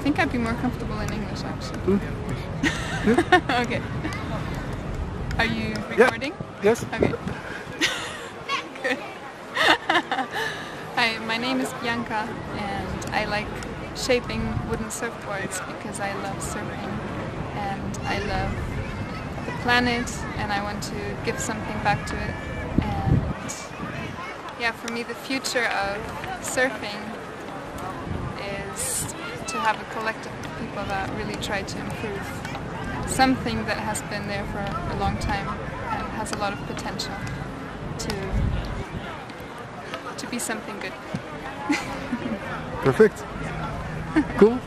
think I'd be more comfortable in English actually. Mm. okay. Are you recording? Yes. Okay. Good. Hi, my name is Bianca and I like shaping wooden surfboards because I love surfing and I love the planet and I want to give something back to it. And yeah, for me the future of surfing have a collective of people that really try to improve something that has been there for a long time and has a lot of potential to to be something good. Perfect. Cool.